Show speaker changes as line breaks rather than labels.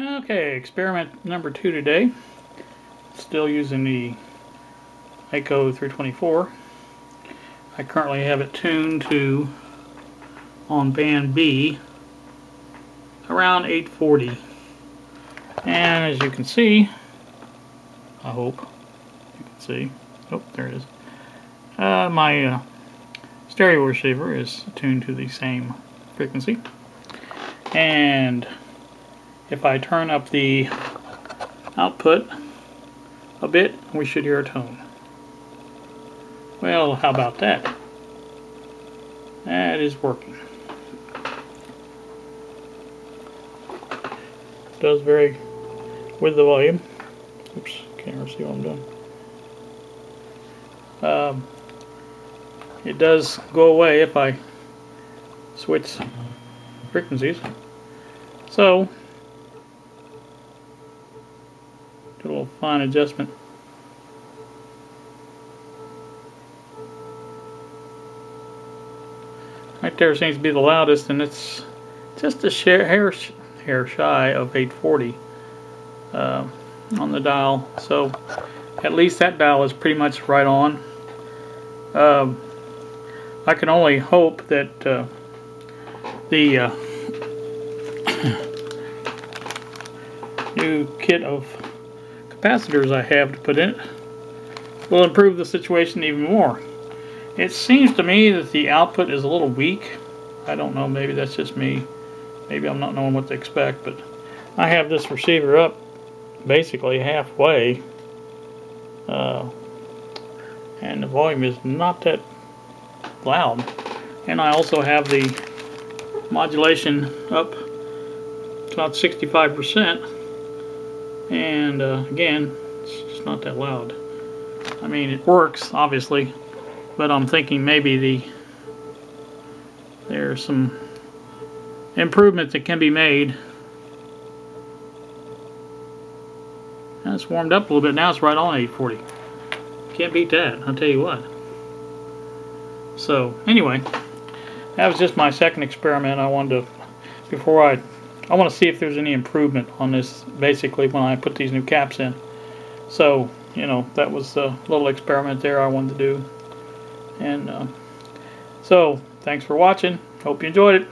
Okay, experiment number two today. Still using the Eico 324. I currently have it tuned to, on band B, around 840. And as you can see, I hope you can see, oh, there it is. Uh, my uh, stereo receiver is tuned to the same frequency. And if I turn up the output a bit, we should hear a tone. Well, how about that? That is working. Does vary with the volume. Oops, can't see what I'm doing. Um, it does go away if I switch frequencies. So, do a little fine adjustment. Right there seems to be the loudest, and it's just a hair, hair shy of 840 uh, on the dial. So at least that dial is pretty much right on. Um, I can only hope that uh, the uh, new kit of capacitors I have to put in it will improve the situation even more. It seems to me that the output is a little weak. I don't know, maybe that's just me. Maybe I'm not knowing what to expect, but I have this receiver up basically halfway. Uh, and the volume is not that loud. And I also have the modulation up about 65% and uh, again it's just not that loud. I mean it works obviously but I'm thinking maybe the there's some improvement that can be made. It's warmed up a little bit. Now it's right on 840 can't beat that I'll tell you what. So anyway that was just my second experiment I wanted to before I I want to see if there's any improvement on this basically when I put these new caps in. So, you know, that was a little experiment there I wanted to do. And uh, so, thanks for watching. Hope you enjoyed it.